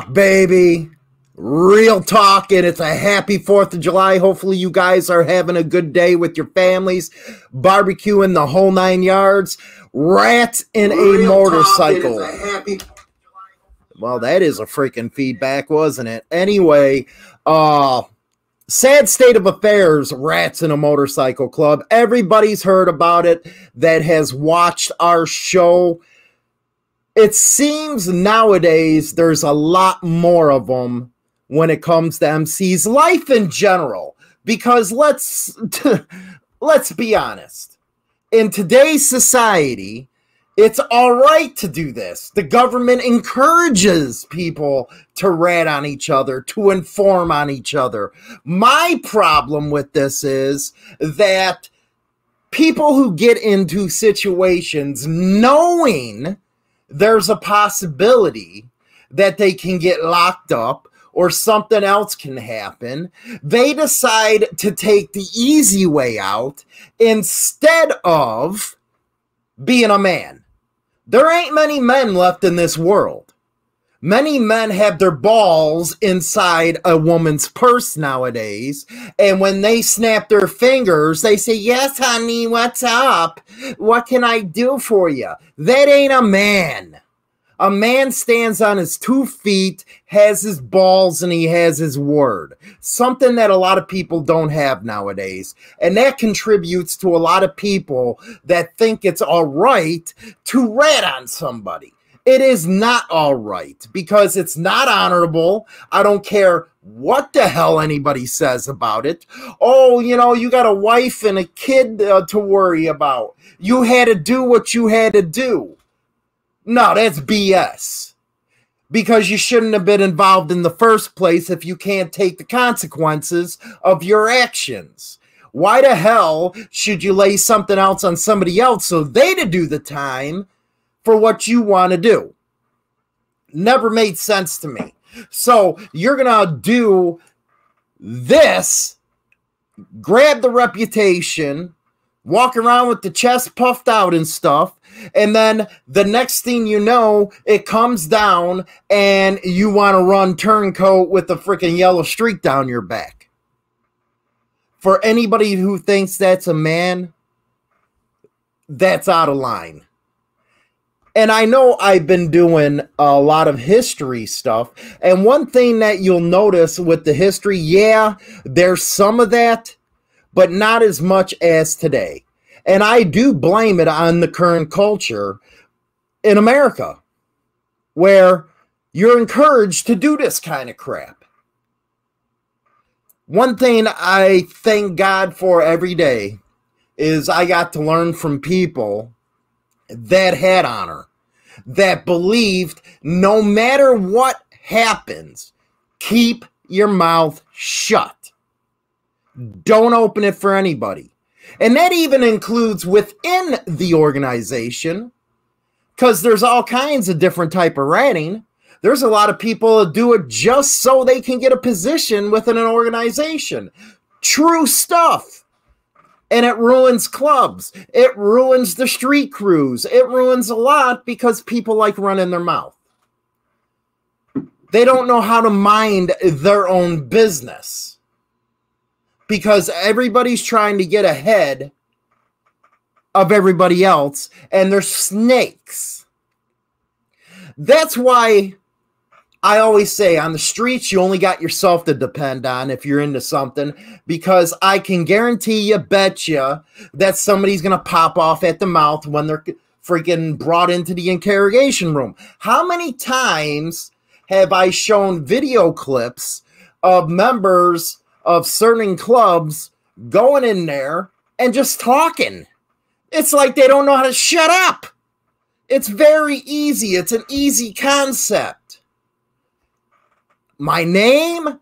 talk, baby. Real talk, and it's a happy 4th of July. Hopefully, you guys are having a good day with your families, barbecuing the whole nine yards. Rats in Real a motorcycle. Talk, a happy- well, that is a freaking feedback, wasn't it? Anyway, uh, sad state of affairs rats in a motorcycle club everybody's heard about it that has watched our show it seems nowadays there's a lot more of them when it comes to MCs life in general because let's let's be honest in today's society it's all right to do this. The government encourages people to rat on each other, to inform on each other. My problem with this is that people who get into situations knowing there's a possibility that they can get locked up or something else can happen, they decide to take the easy way out instead of being a man. There ain't many men left in this world. Many men have their balls inside a woman's purse nowadays. And when they snap their fingers, they say, Yes, honey, what's up? What can I do for you? That ain't a man. A man stands on his two feet, has his balls, and he has his word. Something that a lot of people don't have nowadays. And that contributes to a lot of people that think it's all right to rat on somebody. It is not all right because it's not honorable. I don't care what the hell anybody says about it. Oh, you know, you got a wife and a kid uh, to worry about. You had to do what you had to do. No, that's BS. Because you shouldn't have been involved in the first place if you can't take the consequences of your actions. Why the hell should you lay something else on somebody else so they to do the time for what you want to do? Never made sense to me. So you're gonna do this, grab the reputation, walk around with the chest puffed out and stuff, and then the next thing you know, it comes down and you want to run turncoat with a freaking yellow streak down your back. For anybody who thinks that's a man, that's out of line. And I know I've been doing a lot of history stuff. And one thing that you'll notice with the history, yeah, there's some of that, but not as much as today. And I do blame it on the current culture in America where you're encouraged to do this kind of crap. One thing I thank God for every day is I got to learn from people that had honor, that believed no matter what happens, keep your mouth shut. Don't open it for anybody. And that even includes within the organization because there's all kinds of different type of writing. There's a lot of people that do it just so they can get a position within an organization. True stuff. And it ruins clubs. It ruins the street crews. It ruins a lot because people like running their mouth. They don't know how to mind their own business because everybody's trying to get ahead of everybody else and they're snakes. That's why I always say on the streets, you only got yourself to depend on if you're into something, because I can guarantee you, bet you, that somebody's going to pop off at the mouth when they're freaking brought into the interrogation room. How many times have I shown video clips of members of certain clubs going in there and just talking. It's like they don't know how to shut up. It's very easy. It's an easy concept. My name,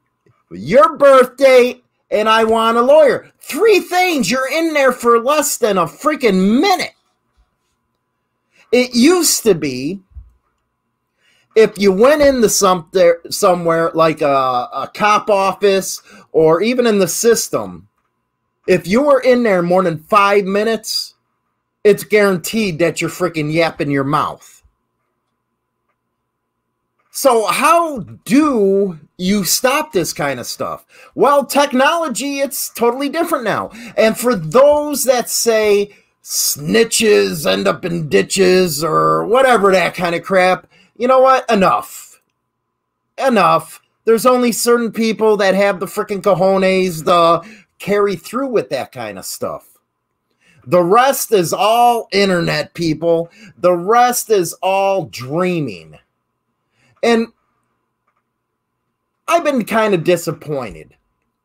your birthday, and I want a lawyer. Three things. You're in there for less than a freaking minute. It used to be if you went into something somewhere like a, a cop office or even in the system, if you were in there more than five minutes, it's guaranteed that you're freaking yapping your mouth. So, how do you stop this kind of stuff? Well, technology, it's totally different now. And for those that say snitches end up in ditches or whatever that kind of crap, you know what? Enough. Enough. There's only certain people that have the freaking cojones to carry through with that kind of stuff. The rest is all internet people. The rest is all dreaming. And I've been kind of disappointed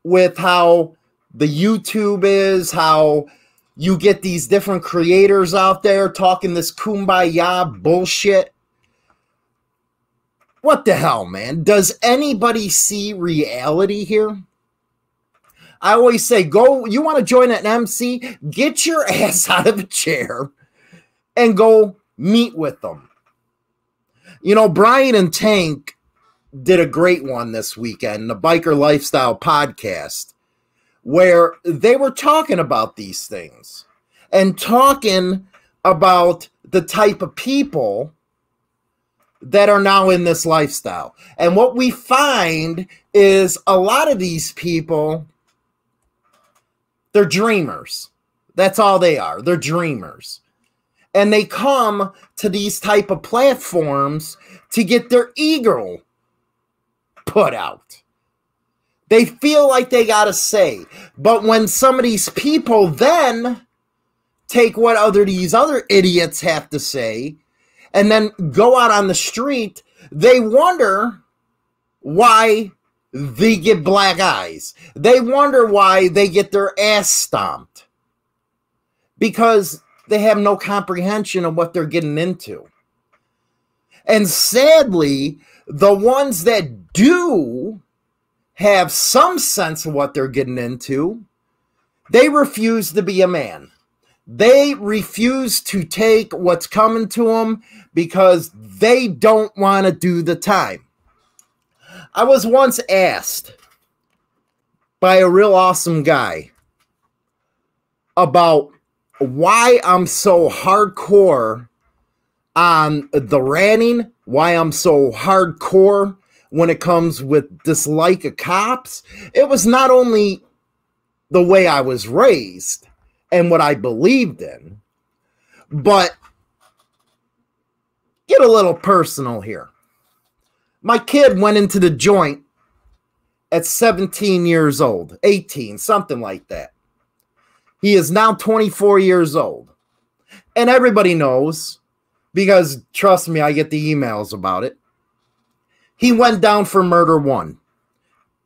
with how the YouTube is, how you get these different creators out there talking this kumbaya bullshit. What the hell, man? Does anybody see reality here? I always say, go, you want to join an MC? Get your ass out of a chair and go meet with them. You know, Brian and Tank did a great one this weekend, the Biker Lifestyle podcast, where they were talking about these things and talking about the type of people that are now in this lifestyle. And what we find is a lot of these people, they're dreamers. That's all they are. They're dreamers and they come to these type of platforms to get their ego put out. They feel like they got to say. But when some of these people then take what other these other idiots have to say and then go out on the street, they wonder why they get black eyes. They wonder why they get their ass stomped. Because they have no comprehension of what they're getting into. And sadly, the ones that do have some sense of what they're getting into, they refuse to be a man. They refuse to take what's coming to them because they don't want to do the time. I was once asked by a real awesome guy about why I'm so hardcore on the ranting, why I'm so hardcore when it comes with dislike of cops. It was not only the way I was raised and what I believed in, but get a little personal here. My kid went into the joint at 17 years old, 18, something like that. He is now 24 years old. And everybody knows because trust me, I get the emails about it. He went down for murder one.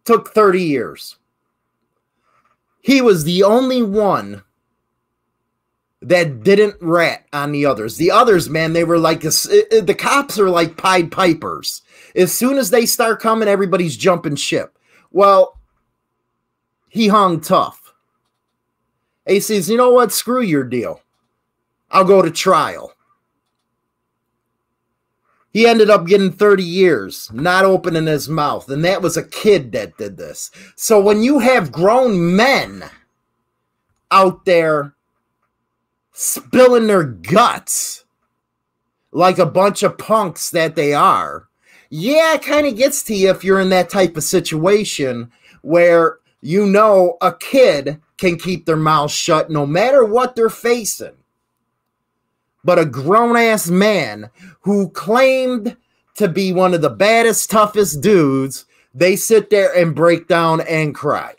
Took 30 years. He was the only one that didn't rat on the others. The others, man, they were like the cops are like Pied Pipers. As soon as they start coming, everybody's jumping ship. Well, he hung tough. He says, you know what? Screw your deal. I'll go to trial. He ended up getting 30 years, not opening his mouth. And that was a kid that did this. So when you have grown men out there spilling their guts like a bunch of punks that they are, yeah, it kind of gets to you if you're in that type of situation where you know a kid can keep their mouths shut no matter what they're facing. But a grown ass man who claimed to be one of the baddest, toughest dudes, they sit there and break down and cry.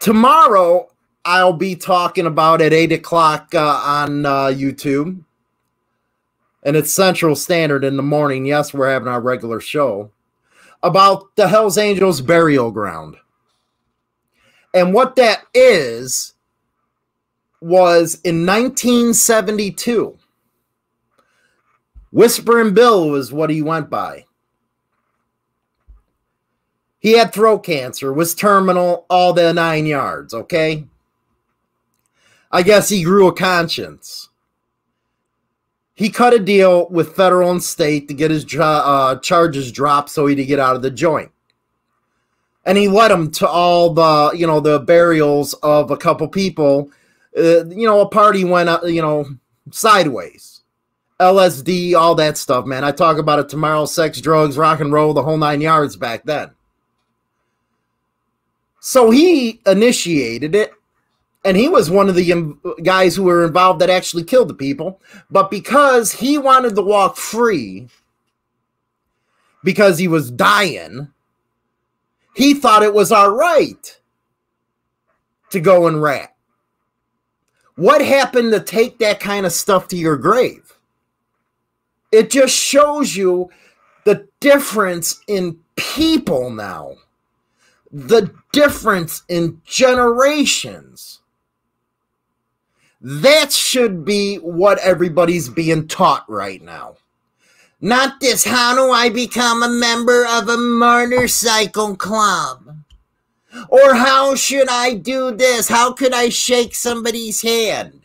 Tomorrow, I'll be talking about at 8 o'clock uh, on uh, YouTube. And it's Central Standard in the morning. Yes, we're having our regular show about the Hells Angels burial ground. And what that is was in 1972. Whispering Bill was what he went by. He had throat cancer, was terminal, all the nine yards, okay? I guess he grew a conscience. He cut a deal with federal and state to get his uh, charges dropped so he would get out of the joint and he led them to all the you know the burials of a couple people uh, you know a party went uh, you know sideways LSD, all that stuff, man. I talk about it tomorrow sex, drugs, rock and roll, the whole nine yards back then. So he initiated it, and he was one of the guys who were involved that actually killed the people. But because he wanted to walk free, because he was dying, he thought it was all right to go and rat. What happened to take that kind of stuff to your grave? It just shows you the difference in people now, the difference in generations. That should be what everybody's being taught right now. Not this, how do I become a member of a motorcycle club? Or how should I do this? How could I shake somebody's hand?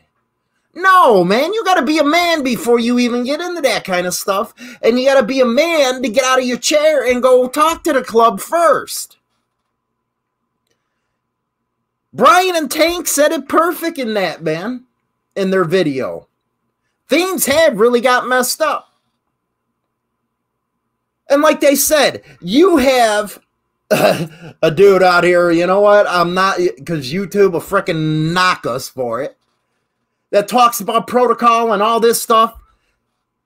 No, man, you got to be a man before you even get into that kind of stuff. And you got to be a man to get out of your chair and go talk to the club first. Brian and Tank said it perfect in that, man, in their video. Things have really got messed up. And like they said, you have a dude out here, you know what? I'm not, because YouTube will freaking knock us for it that talks about protocol and all this stuff.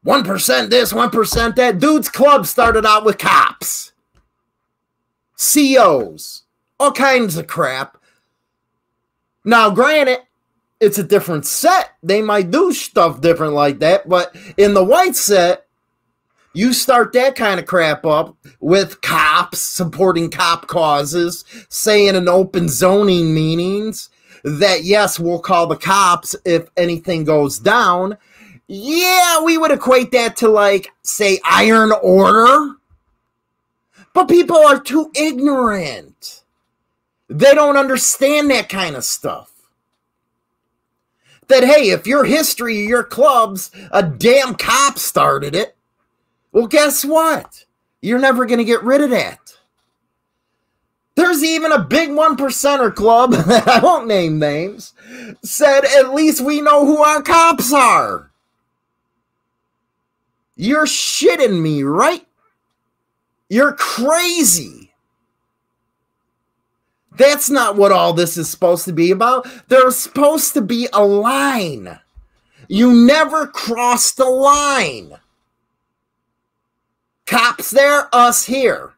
1% this, 1% that. Dude's club started out with cops, COs, all kinds of crap. Now, granted, it's a different set. They might do stuff different like that, but in the white set, you start that kind of crap up with cops supporting cop causes, saying in open zoning meetings that yes, we'll call the cops if anything goes down. Yeah, we would equate that to like, say, Iron Order. But people are too ignorant. They don't understand that kind of stuff. That, hey, if your history, your clubs, a damn cop started it, well, guess what? You're never going to get rid of that. There's even a big one percenter club, that I won't name names, said at least we know who our cops are. You're shitting me, right? You're crazy. That's not what all this is supposed to be about. There's supposed to be a line. You never cross the line. Cops there, us here.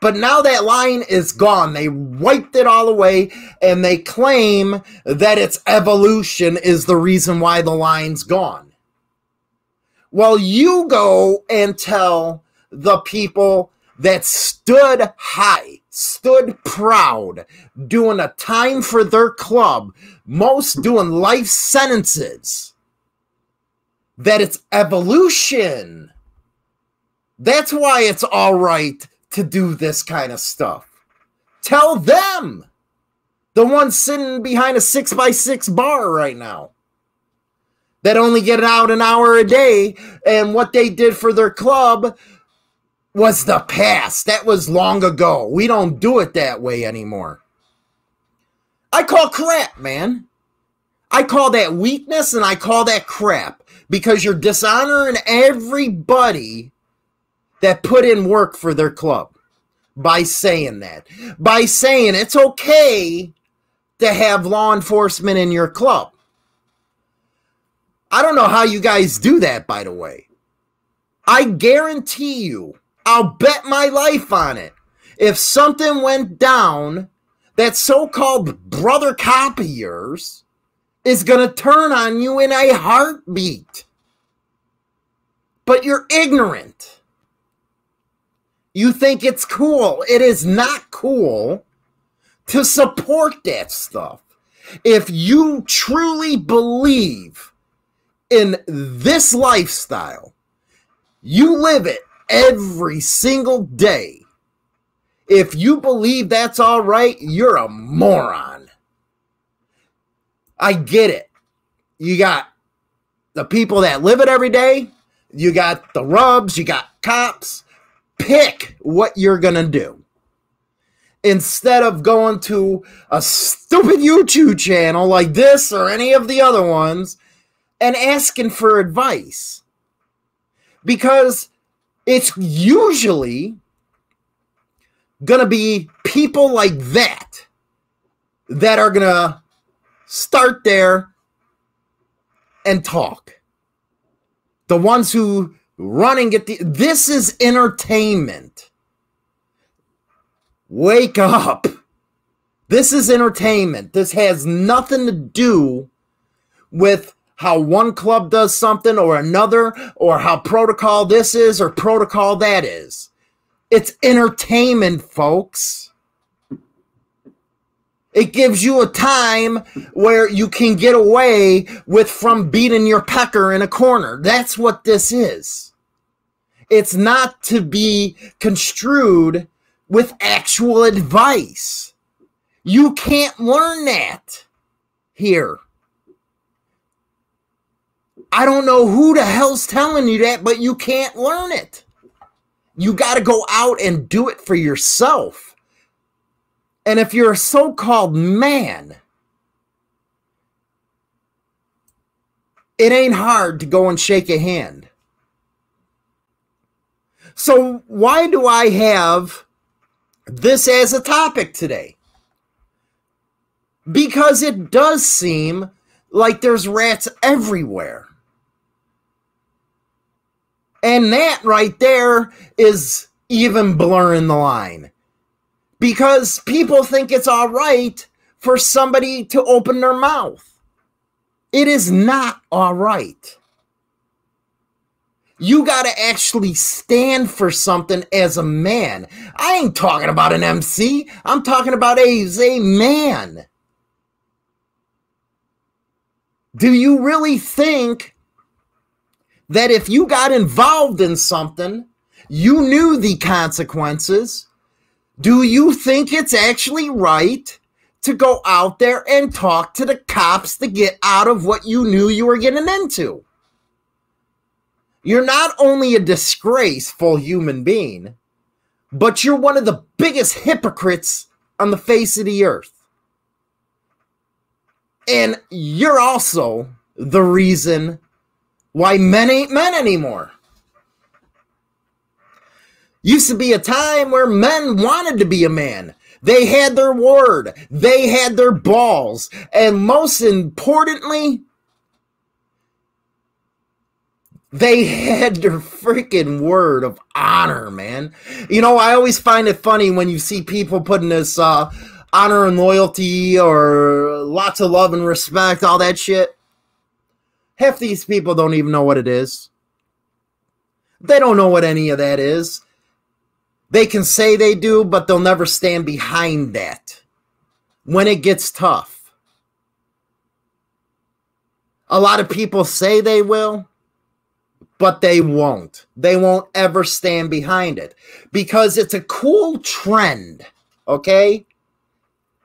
But now that line is gone. They wiped it all away and they claim that its evolution is the reason why the line's gone. Well, you go and tell the people that stood high, stood proud, doing a time for their club, most doing life sentences, that it's evolution. That's why it's all right to do this kind of stuff. Tell them, the ones sitting behind a six by six bar right now, that only get out an hour a day, and what they did for their club was the past. That was long ago. We don't do it that way anymore. I call crap, man. I call that weakness and I call that crap because you're dishonoring everybody that put in work for their club by saying that. By saying it's okay to have law enforcement in your club. I don't know how you guys do that, by the way. I guarantee you, I'll bet my life on it. If something went down, that so called brother cop of yours is going to turn on you in a heartbeat. But you're ignorant. You think it's cool. It is not cool to support that stuff. If you truly believe in this lifestyle, you live it every single day. If you believe that's all right, you're a moron. I get it. You got the people that live it every day, you got the rubs, you got cops, pick what you're going to do. Instead of going to a stupid YouTube channel like this or any of the other ones and asking for advice. because it's usually going to be people like that that are going to start there and talk. The ones who run and get the this is entertainment. Wake up. This is entertainment. This has nothing to do with how one club does something or another, or how protocol this is or protocol that is. It's entertainment, folks. It gives you a time where you can get away with from beating your pecker in a corner. That's what this is. It's not to be construed with actual advice. You can't learn that here. I don't know who the hell's telling you that, but you can't learn it. You got to go out and do it for yourself. And if you're a so called man, it ain't hard to go and shake a hand. So, why do I have this as a topic today? Because it does seem like there's rats everywhere. And that right there is even blurring the line. Because people think it's all right for somebody to open their mouth. It is not all right. You got to actually stand for something as a man. I ain't talking about an MC. I'm talking about a, a man. Do you really think that if you got involved in something, you knew the consequences. Do you think it's actually right to go out there and talk to the cops to get out of what you knew you were getting into? You're not only a disgraceful human being, but you're one of the biggest hypocrites on the face of the earth. And you're also the reason why men ain't men anymore. Used to be a time where men wanted to be a man. They had their word, they had their balls, and most importantly, they had their freaking word of honor, man. You know, I always find it funny when you see people putting this uh, honor and loyalty or lots of love and respect, all that shit. Half these people don't even know what it is. They don't know what any of that is. They can say they do, but they'll never stand behind that when it gets tough. A lot of people say they will, but they won't. They won't ever stand behind it because it's a cool trend, okay?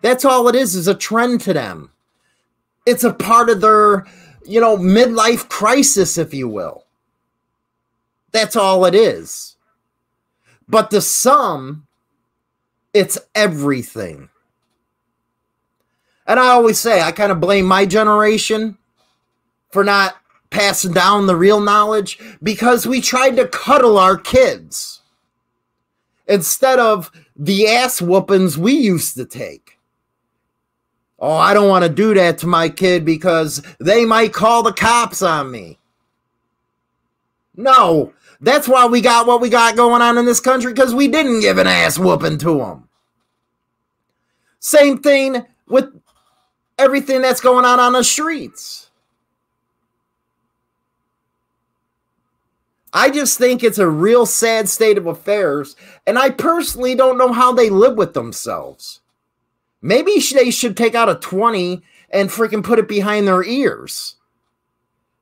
That's all it is, is a trend to them. It's a part of their you know, midlife crisis, if you will. That's all it is. But the sum, it's everything. And I always say, I kind of blame my generation for not passing down the real knowledge because we tried to cuddle our kids instead of the ass whoopings we used to take. Oh, I don't want to do that to my kid because they might call the cops on me. No, that's why we got what we got going on in this country because we didn't give an ass whooping to them. Same thing with everything that's going on on the streets. I just think it's a real sad state of affairs, and I personally don't know how they live with themselves. Maybe they should take out a 20 and freaking put it behind their ears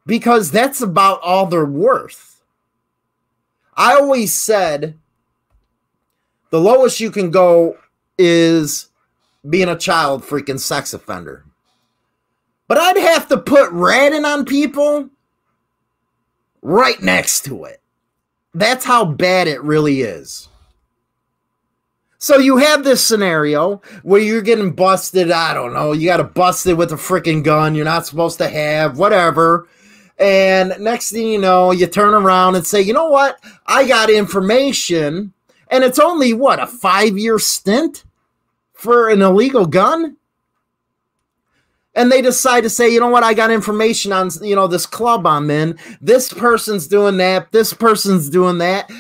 because that's about all they're worth. I always said the lowest you can go is being a child freaking sex offender. But I'd have to put ratting on people right next to it. That's how bad it really is. So you have this scenario where you're getting busted. I don't know. You got to busted with a freaking gun you're not supposed to have, whatever. And next thing you know, you turn around and say, you know what? I got information. And it's only what, a five year stint for an illegal gun? And they decide to say, you know what? I got information on, you know, this club I'm in. This person's doing that. This person's doing that.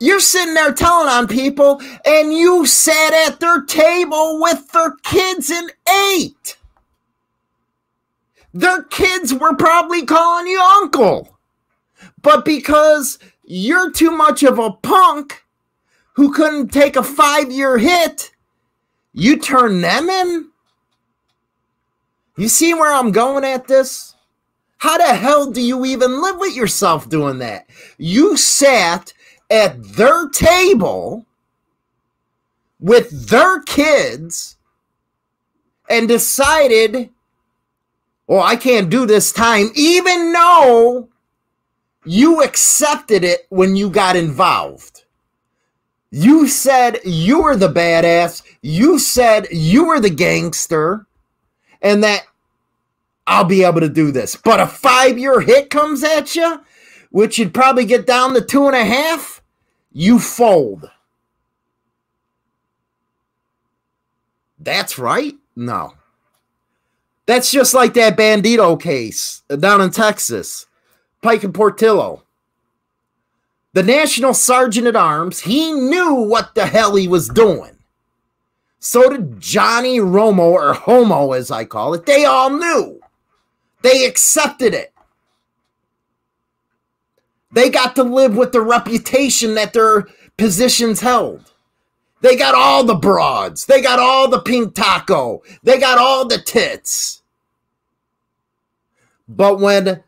You're sitting there telling on people, and you sat at their table with their kids and ate. Their kids were probably calling you uncle. But because you're too much of a punk who couldn't take a five year hit, you turn them in? You see where I'm going at this? How the hell do you even live with yourself doing that? You sat at their table with their kids and decided well, I can't do this time, even though you accepted it when you got involved. You said you were the badass. You said you were the gangster, and that I'll be able to do this. But a five year hit comes at you, which you'd probably get down to two and a half, you fold. That's right? No. That's just like that Bandito case down in Texas, Pike and Portillo. The National Sergeant at Arms, he knew what the hell he was doing. So did Johnny Romo, or Homo as I call it. They all knew. They accepted it. They got to live with the reputation that their positions held. They got all the broads. They got all the pink taco. They got all the tits. But when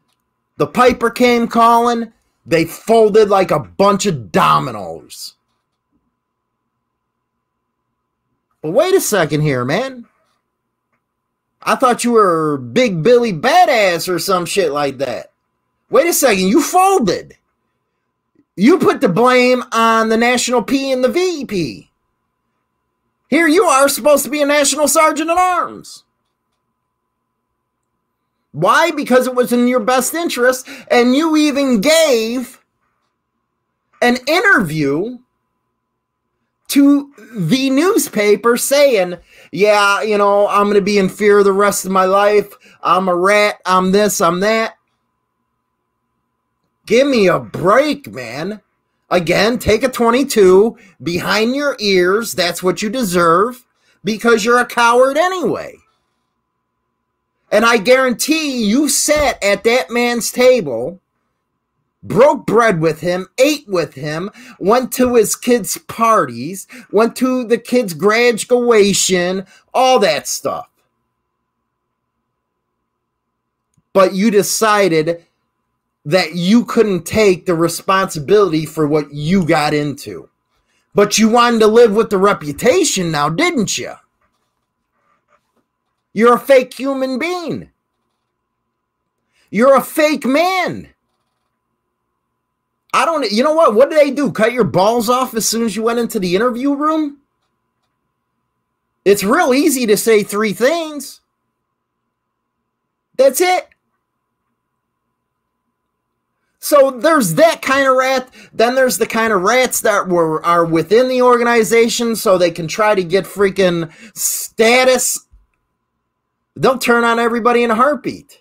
the Piper came calling, they folded like a bunch of dominoes. Wait a second here, man. I thought you were Big Billy Badass or some shit like that. Wait a second, you folded. You put the blame on the National P and the VP. Here you are supposed to be a National Sergeant at Arms. Why? Because it was in your best interest, and you even gave an interview to the newspaper saying, Yeah, you know, I'm going to be in fear the rest of my life. I'm a rat. I'm this. I'm that. Give me a break, man. Again, take a 22 behind your ears. That's what you deserve because you're a coward anyway. And I guarantee you sat at that man's table, broke bread with him, ate with him, went to his kids' parties, went to the kids' graduation, all that stuff. But you decided that you couldn't take the responsibility for what you got into. But you wanted to live with the reputation now, didn't you? You're a fake human being. You're a fake man. I don't, you know what? What did they do? Cut your balls off as soon as you went into the interview room? It's real easy to say three things. That's it. So there's that kind of rat. Then there's the kind of rats that were are within the organization, so they can try to get freaking status. They'll turn on everybody in a heartbeat.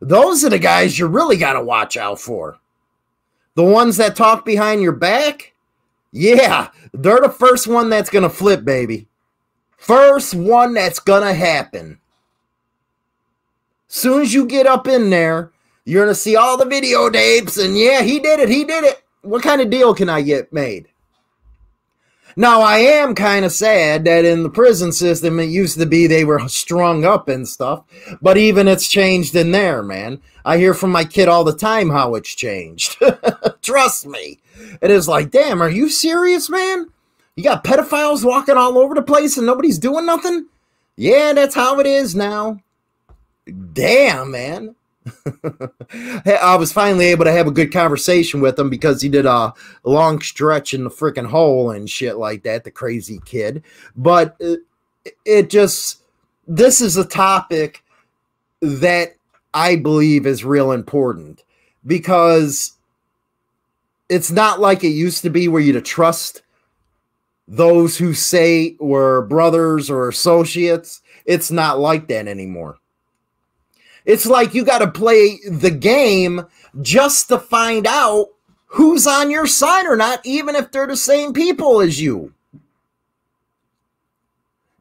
Those are the guys you really got to watch out for. The ones that talk behind your back, yeah, they're the first one that's gonna flip, baby. First one that's gonna happen. Soon as you get up in there you're going to see all the video tapes, and yeah, he did it. He did it. What kind of deal can I get made? Now, I am kind of sad that in the prison system, it used to be they were strung up and stuff, but even it's changed in there, man. I hear from my kid all the time how it's changed. Trust me. It is like, damn, are you serious, man? You got pedophiles walking all over the place and nobody's doing nothing? Yeah, that's how it is now. Damn, man. I was finally able to have a good conversation with him because he did a long stretch in the freaking hole and shit like that, the crazy kid. But it, it just, this is a topic that I believe is real important because it's not like it used to be where you to trust those who say were brothers or associates. It's not like that anymore. It's like you got to play the game just to find out who's on your side or not, even if they're the same people as you.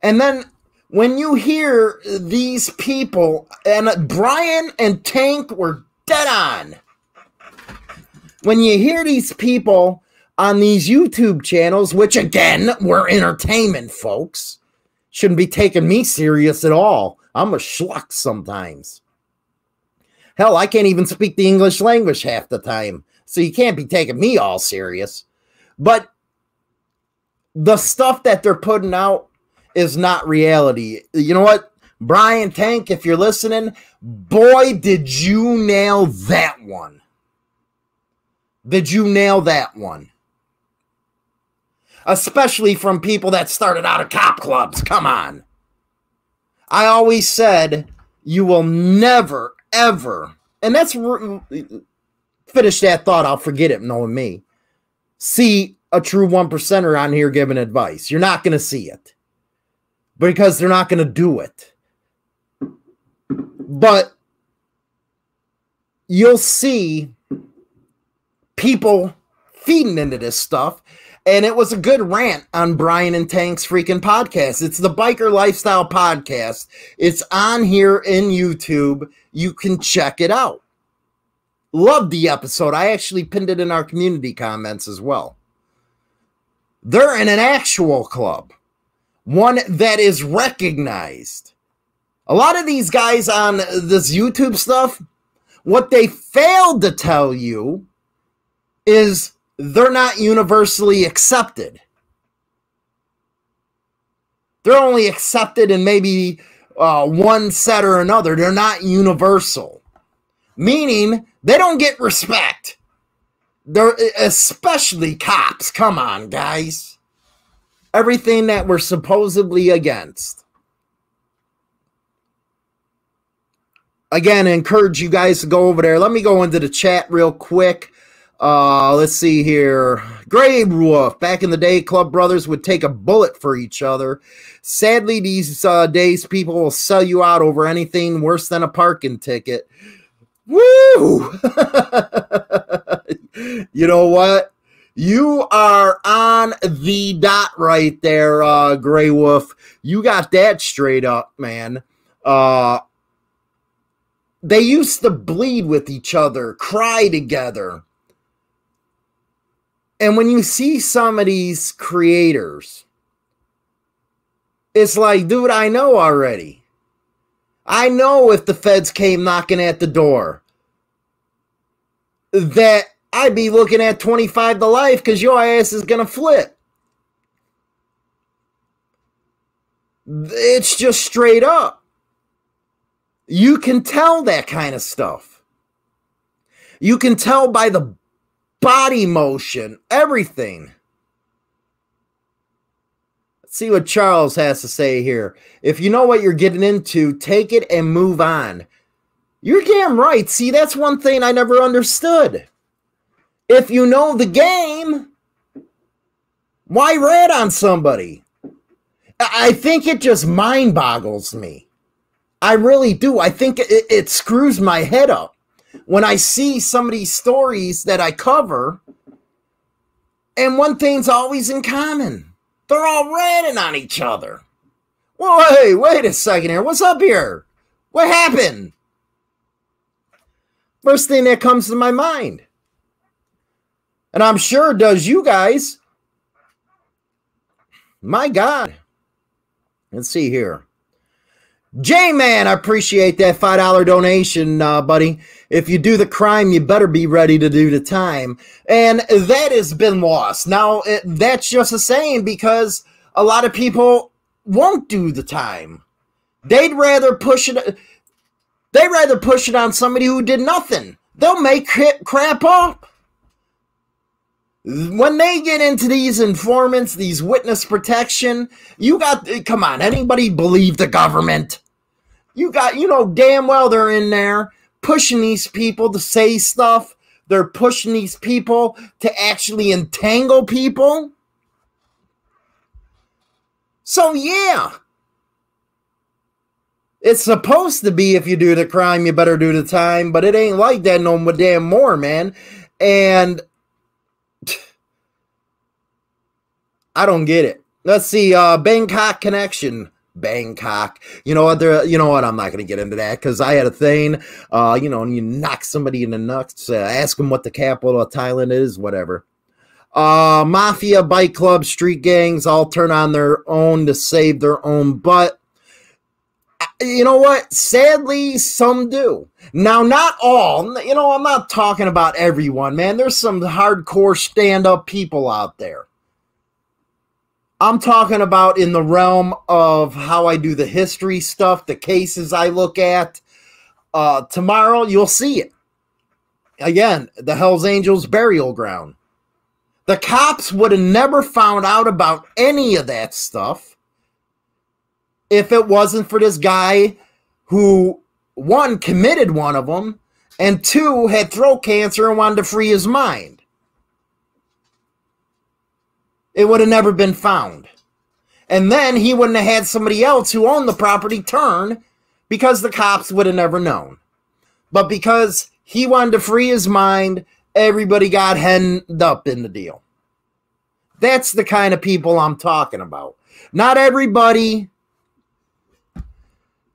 And then when you hear these people, and Brian and Tank were dead on. When you hear these people on these YouTube channels, which again were entertainment, folks, shouldn't be taking me serious at all. I'm a schluck sometimes. Hell, I can't even speak the English language half the time. So you can't be taking me all serious. But the stuff that they're putting out is not reality. You know what? Brian Tank, if you're listening, boy, did you nail that one. Did you nail that one? Especially from people that started out of cop clubs. Come on. I always said you will never, ever, and that's finish that thought. I'll forget it knowing me. See a true one percenter on here giving advice. You're not going to see it because they're not going to do it. But you'll see people feeding into this stuff. And it was a good rant on Brian and Tank's freaking podcast. It's the Biker Lifestyle Podcast. It's on here in YouTube. You can check it out. Loved the episode. I actually pinned it in our community comments as well. They're in an actual club one that is recognized. A lot of these guys on this YouTube stuff, what they failed to tell you is they're not universally accepted. They're only accepted in maybe uh, one set or another. They're not universal, meaning they don't get respect. They're especially cops. Come on, guys everything that we're supposedly against. Again, I encourage you guys to go over there. Let me go into the chat real quick. Uh, let's see here. Grey Wolf. Back in the day, club brothers would take a bullet for each other. Sadly, these uh, days, people will sell you out over anything worse than a parking ticket. Woo! you know what? You are on the dot right there, uh, Grey Wolf. You got that straight up, man. Uh, they used to bleed with each other, cry together. And when you see some of these creators, it's like, dude, I know already. I know if the feds came knocking at the door that I'd be looking at 25 to life because your ass is going to flip. It's just straight up. You can tell that kind of stuff. You can tell by the body motion, everything. Let's see what Charles has to say here. If you know what you're getting into, take it and move on. You're damn right. See, that's one thing I never understood. If you know the game, why rat on somebody? I think it just mind boggles me. I really do. I think it, it, screws my head up when I see some of these stories that I cover. And one thing's always in common they're all ratting on each other. Well, hey, wait a second here. What's up here? What happened? First thing that comes to my mind and I'm sure does you guys. My God. Let's see here. J Man, I appreciate that $5 donation, uh, buddy. If you do the crime, you better be ready to do the time. And that has been lost. Now, it, that's just a saying because a lot of people won't do the time. They'd rather push it. They'd rather push it on somebody who did nothing. They'll make it crap up when they get into these informants, these witness protection, you got, come on, anybody believe the government? You got, you know, damn well they're in there pushing these people to say stuff. They're pushing these people to actually entangle people. So, yeah. It's supposed to be if you do the crime, you better do the time, but it ain't like that no damn more, man. And I don't get it. Let's see, uh Bangkok connection. Bangkok. You know what? There. You know what? I'm not going to get into that because I had a thing. Uh, you know, and you knock somebody in the nuts, uh, ask them what the capital of Thailand is, whatever. Uh, mafia, bike clubs, street gangs all turn on their own to save their own butt. You know what? Sadly, some do. Now, not all. You know, I'm not talking about everyone, man. There's some hardcore stand up people out there. I'm talking about in the realm of how I do the history stuff, the cases I look at. Uh, tomorrow, you'll see it. Again, the Hells Angels burial ground. The cops would have never found out about any of that stuff if it wasn't for this guy who, one, committed one of them, and two, had throat cancer and wanted to free his mind it would have never been found. And then he wouldn't have had somebody else who owned the property turn because the cops would have never known. But because he wanted to free his mind, everybody got hemmed up in the deal. That's the kind of people I'm talking about. Not everybody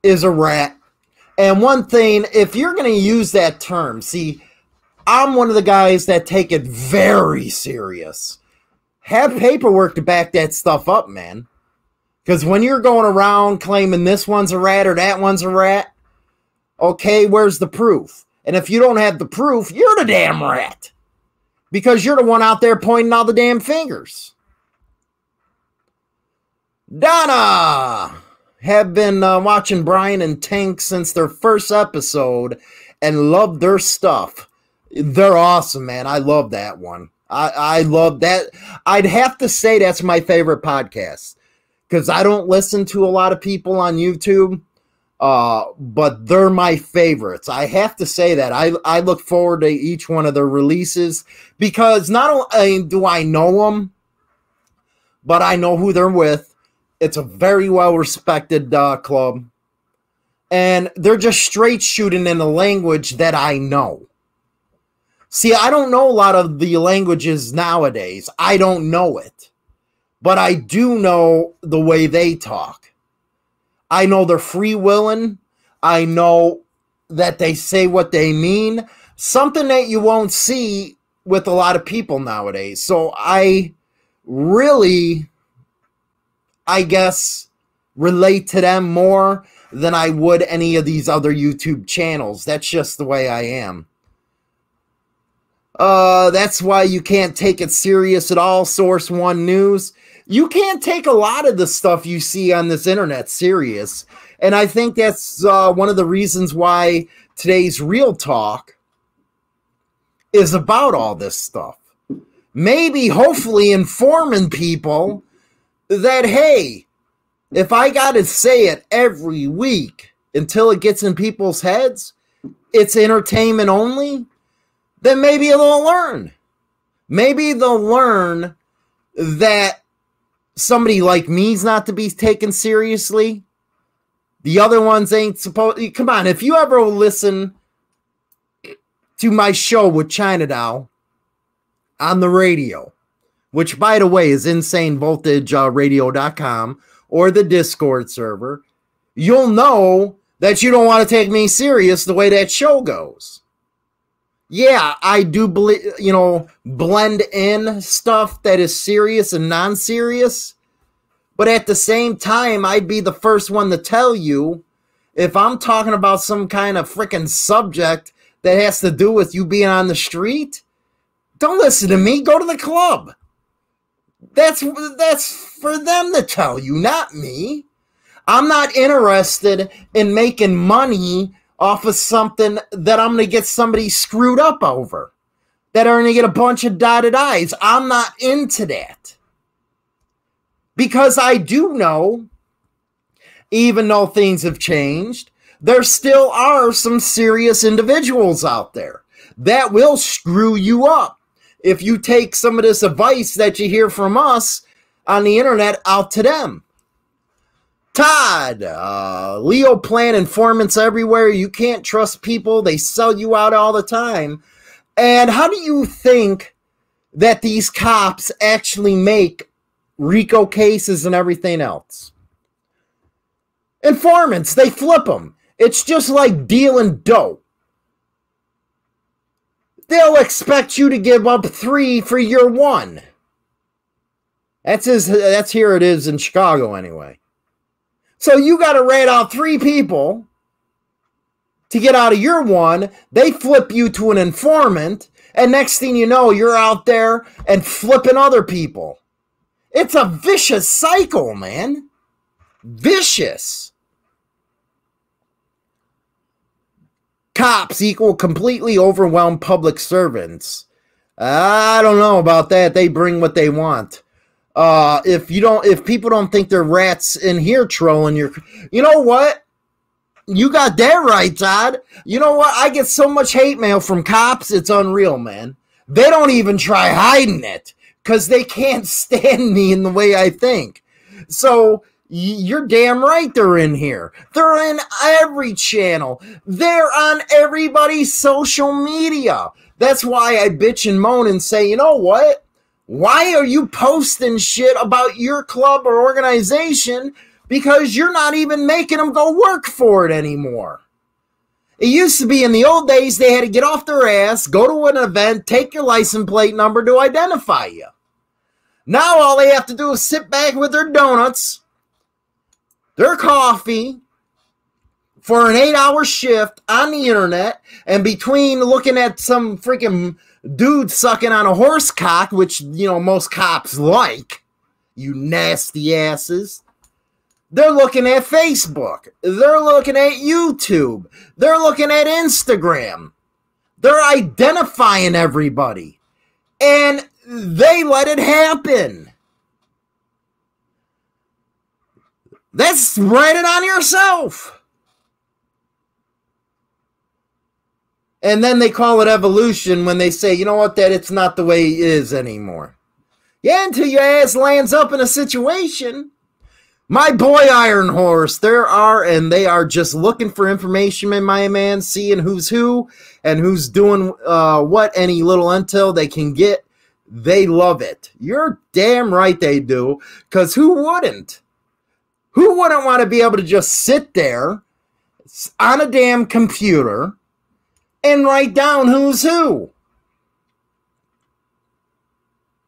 is a rat. And one thing, if you're going to use that term, see, I'm one of the guys that take it very serious have paperwork to back that stuff up, man. Because when you're going around claiming this one's a rat or that one's a rat, okay, where's the proof? And if you don't have the proof, you're the damn rat. Because you're the one out there pointing all the damn fingers. Donna have been uh, watching Brian and Tank since their first episode and love their stuff. They're awesome, man. I love that one. I, I love that. I'd have to say that's my favorite podcast because I don't listen to a lot of people on YouTube, uh, but they're my favorites. I have to say that. I, I look forward to each one of their releases because not only do I know them, but I know who they're with. It's a very well respected uh, club. And they're just straight shooting in a language that I know. See, I don't know a lot of the languages nowadays. I don't know it. But I do know the way they talk. I know they're free willing. I know that they say what they mean. Something that you won't see with a lot of people nowadays. So I really, I guess, relate to them more than I would any of these other YouTube channels. That's just the way I am. Uh, that's why you can't take it serious at all. Source One News. You can't take a lot of the stuff you see on this internet serious, and I think that's uh, one of the reasons why today's real talk is about all this stuff. Maybe, hopefully, informing people that hey, if I got to say it every week until it gets in people's heads, it's entertainment only then maybe they'll learn. Maybe they'll learn that somebody like me's not to be taken seriously. The other ones ain't supposed. Come on, if you ever listen to my show with China Doll on the radio, which by the way is insanevoltageradio.com uh, or the Discord server, you'll know that you don't want to take me serious the way that show goes yeah, I do believe, you know, blend in stuff that is serious and non serious. But at the same time, I'd be the first one to tell you if I'm talking about some kind of freaking subject that has to do with you being on the street, don't listen to me. Go to the club. That's that's for them to tell you, not me. I'm not interested in making money off of something that I'm going to get somebody screwed up over, that are going to get a bunch of dotted I's. I'm not into that. Because I do know, even though things have changed, there still are some serious individuals out there that will screw you up if you take some of this advice that you hear from us on the internet out to them. Todd, uh, Leo plan informants everywhere. You can't trust people. They sell you out all the time. And how do you think that these cops actually make RICO cases and everything else? Informants, they flip them. It's just like dealing dope. They'll expect you to give up three for your one. That's his, that's here it is in Chicago anyway. So you got to rat out three people to get out of your one. They flip you to an informant, and next thing you know, you're out there and flipping other people. It's a vicious cycle, man. Vicious. Cops equal completely overwhelmed public servants. I don't know about that. They bring what they want. Uh, if you don't, if people don't think they're rats in here trolling your, you know what? You got that right, Todd. You know what? I get so much hate mail from cops, it's unreal, man. They don't even try hiding it because they can't stand me in the way I think. So you're damn right they're in here. They're in every channel. They're on everybody's social media. That's why I bitch and moan and say, you know what? Why are you posting shit about your club or organization? Because you're not even making them go work for it anymore. It used to be in the old days, they had to get off their ass, go to an event, take your license plate number to identify you. Now all they have to do is sit back with their donuts, their coffee, for an eight hour shift on the internet, and between looking at some freaking dude sucking on a horse cock, which, you know, most cops like, you nasty asses. They're looking at Facebook. They're looking at YouTube. They're looking at Instagram. They're identifying everybody. And they let it happen. That's write it on yourself. And then they call it evolution when they say, you know what, that it's not the way it is anymore. Yeah, until your ass lands up in a situation. My boy Iron Horse, there are, and they are just looking for information, in my man, seeing who's who and who's doing uh, what any little intel they can get. They love it. You're damn right they do, because who wouldn't? Who wouldn't want to be able to just sit there on a damn computer? And write down who's who.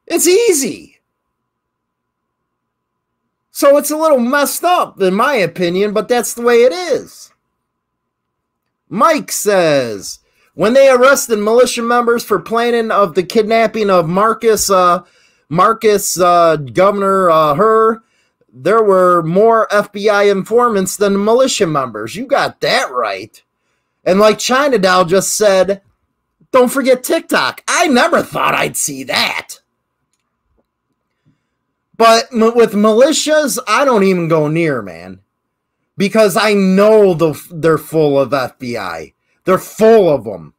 It's easy. So it's a little messed up, in my opinion, but that's the way it is. Mike says when they arrested militia members for planning of the kidnapping of Marcus, uh, Marcus uh, Governor uh, Her, there were more FBI informants than militia members. You got that right. And like China Doll just said, don't forget TikTok. I never thought I'd see that. But with militias, I don't even go near, man. Because I know the, they're full of FBI. They're full of them.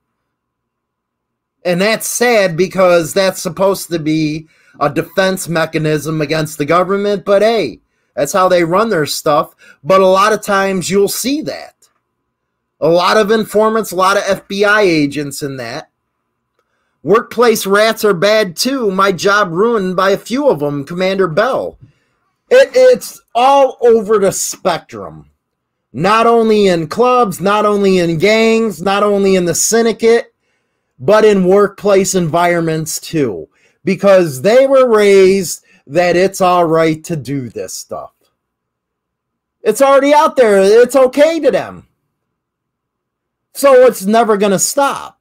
And that's sad because that's supposed to be a defense mechanism against the government. But hey, that's how they run their stuff. But a lot of times you'll see that. A lot of informants, a lot of FBI agents in that. Workplace rats are bad too. My job ruined by a few of them, Commander Bell. It, it's all over the spectrum. Not only in clubs, not only in gangs, not only in the syndicate, but in workplace environments too. Because they were raised that it's all right to do this stuff. It's already out there. It's okay to them. So it's never going to stop.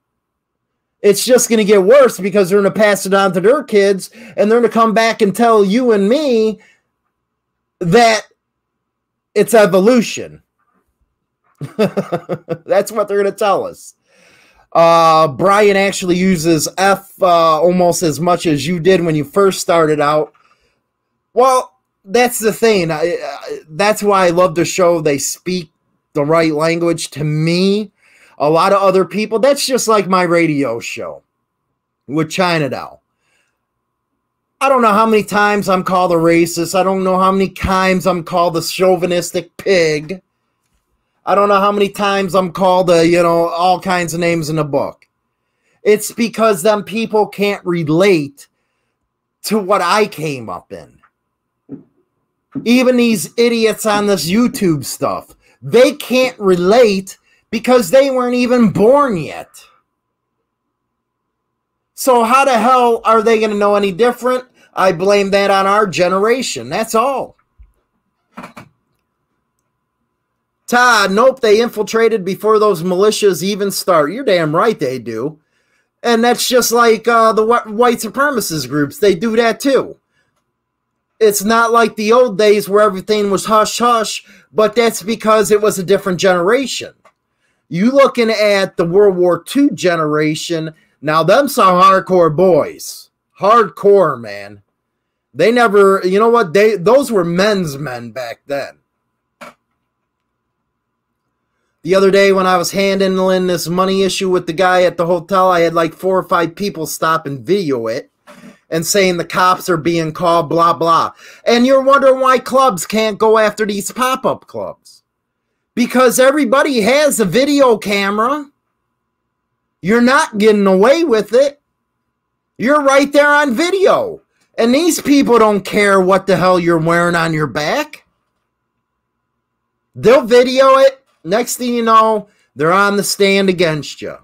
It's just going to get worse because they're going to pass it on to their kids and they're going to come back and tell you and me that it's evolution. That's what they're going to tell us. Uh, Brian actually uses F uh, almost as much as you did when you first started out. Well, that's the thing. I, I, that's why I love the show. They speak the right language to me. A lot of other people, that's just like my radio show with China Doll. I don't know how many times I'm called a racist. I don't know how many times I'm called a chauvinistic pig. I don't know how many times I'm called a, you know, all kinds of names in the book. It's because them people can't relate to what I came up in. Even these idiots on this YouTube stuff, they can't relate because they weren't even born yet. So, how the hell are they going to know any different? I blame that on our generation. That's all. Todd, nope, they infiltrated before those militias even start. You're damn right they do. And that's just like uh, the white supremacist groups. They do that too. It's not like the old days where everything was hush hush, but that's because it was a different generation. You looking at the World War II generation, now them some hardcore boys. Hardcore, man. They never, you know what? They those were men's men back then. The other day when I was handling this money issue with the guy at the hotel, I had like four or five people stop and video it and saying the cops are being called, blah, blah. And you're wondering why clubs can't go after these pop up clubs. Because everybody has a video camera. You're not getting away with it. You're right there on video. And these people don't care what the hell you're wearing on your back. They'll video it Next thing you know, they're on the stand against you.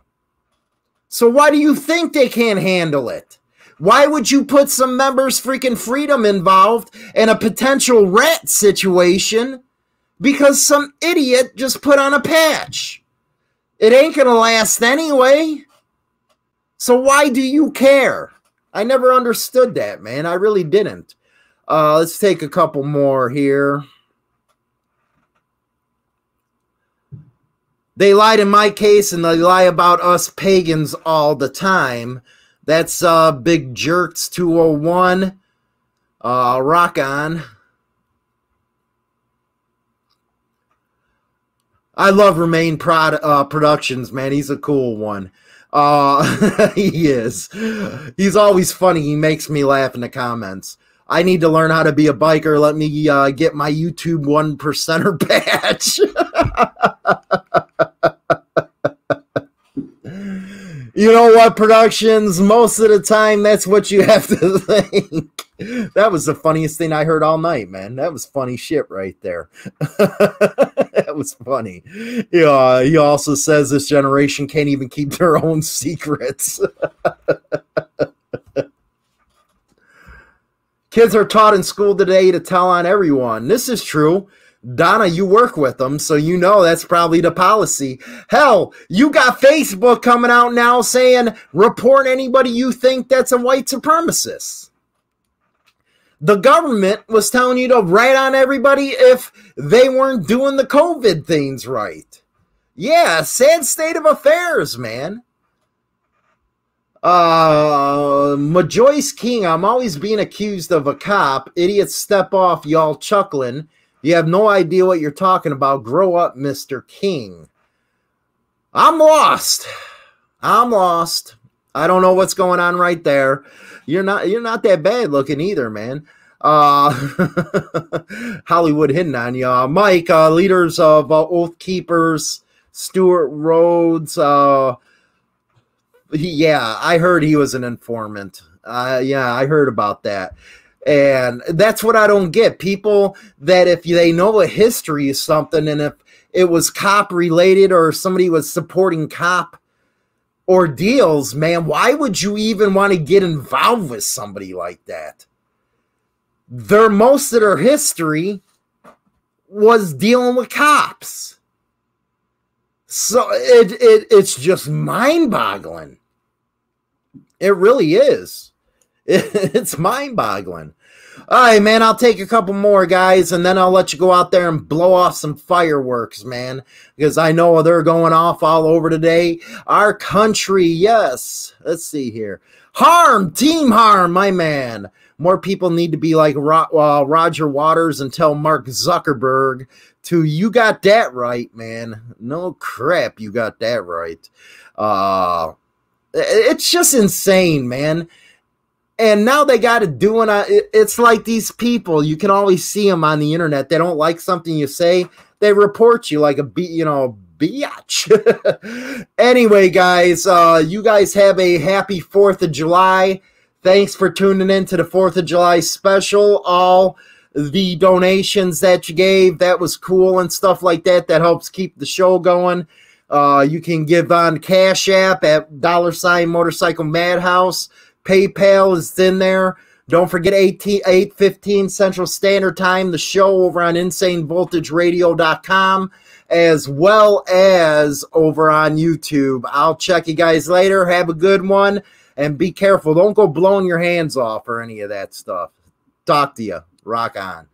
So why do you think they can't handle it? Why would you put some members' freaking freedom involved in a potential rat situation because some idiot just put on a patch? It ain't going to last anyway. So why do you care? I never understood that, man. I really didn't. Uh, let's take a couple more here. They lied in my case and they lie about us pagans all the time. That's uh Big Jerks 201. Uh rock on. I love Remain Prod uh, Productions, man. He's a cool one. Uh he is. He's always funny. He makes me laugh in the comments. I need to learn how to be a biker. Let me uh, get my YouTube one percenter badge. you know what, productions? Most of the time, that's what you have to think. That was the funniest thing I heard all night, man. That was funny shit right there. that was funny. Yeah, he also says this generation can't even keep their own secrets. Kids are taught in school today to tell on everyone. This is true. Donna, you work with them, so you know that's probably the policy. Hell, you got Facebook coming out now saying report anybody you think that's a white supremacist. The government was telling you to write on everybody if they weren't doing the COVID things right. Yeah, sad state of affairs, man. Uh, Majoyce King, I'm always being accused of a cop. Idiots step off, y'all chuckling. You have no idea what you're talking about. Grow up, Mr. King. I'm lost. I'm lost. I don't know what's going on right there. You're not you're not that bad looking either, man. Uh Hollywood hitting on you. Mike, uh, leaders of uh, Oath Keepers, Stewart Rhodes, uh he, yeah, I heard he was an informant. Uh, yeah, I heard about that. And that's what I don't get. People that if they know a history of something and if it was cop related or somebody was supporting cop ordeals, man, why would you even want to get involved with somebody like that? Their most of their history was dealing with cops. So it, it it's just mind-boggling. It really is. It, it's mind-boggling. All right, man, I'll take a couple more guys and then I'll let you go out there and blow off some fireworks, man, because I know they're going off all over today. Our country, yes. Let's see here. Harm, Team Harm, my man. More people need to be like uh, Roger Waters and tell Mark Zuckerberg to you got that right, man. No crap, you got that right. Uh, it's just insane, man. And now they got it doing. Uh, it's like these people. You can always see them on the internet. They don't like something you say. They report you like a be, you know, biatch. anyway, guys, uh, you guys have a happy Fourth of July. Thanks for tuning in to the Fourth of July special. All the donations that you gave, that was cool and stuff like that. That helps keep the show going. Uh, you can give on Cash App at dollar sign motorcycle madhouse. PayPal is in there. Don't forget 18, 815 Central Standard Time, the show over on InsaneVoltageRadio.com, as well as over on YouTube. I'll check you guys later. Have a good one and be careful. Don't go blowing your hands off or any of that stuff. Talk to you. Rock on.